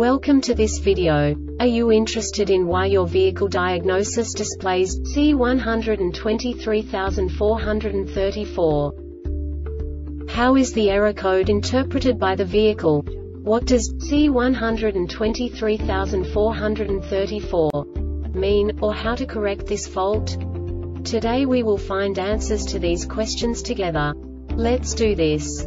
Welcome to this video. Are you interested in why your vehicle diagnosis displays C123434? How is the error code interpreted by the vehicle? What does C123434 mean, or how to correct this fault? Today we will find answers to these questions together. Let's do this.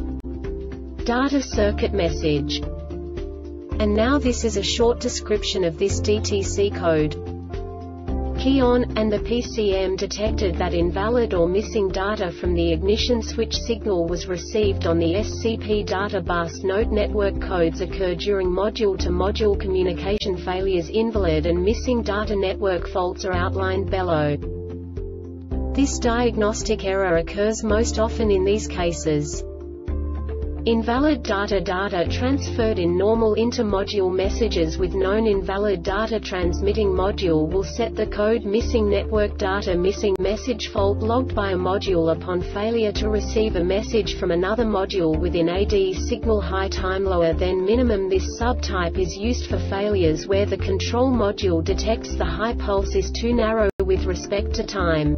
Data circuit message. And now this is a short description of this DTC code. Key on, and the PCM detected that invalid or missing data from the ignition switch signal was received on the SCP data bus. Note network codes occur during module-to-module -module communication failures. Invalid and missing data network faults are outlined below. This diagnostic error occurs most often in these cases. Invalid data data transferred in normal inter-module messages with known invalid data transmitting module will set the code missing network data missing message fault logged by a module upon failure to receive a message from another module within AD signal high time lower than minimum This subtype is used for failures where the control module detects the high pulse is too narrow with respect to time.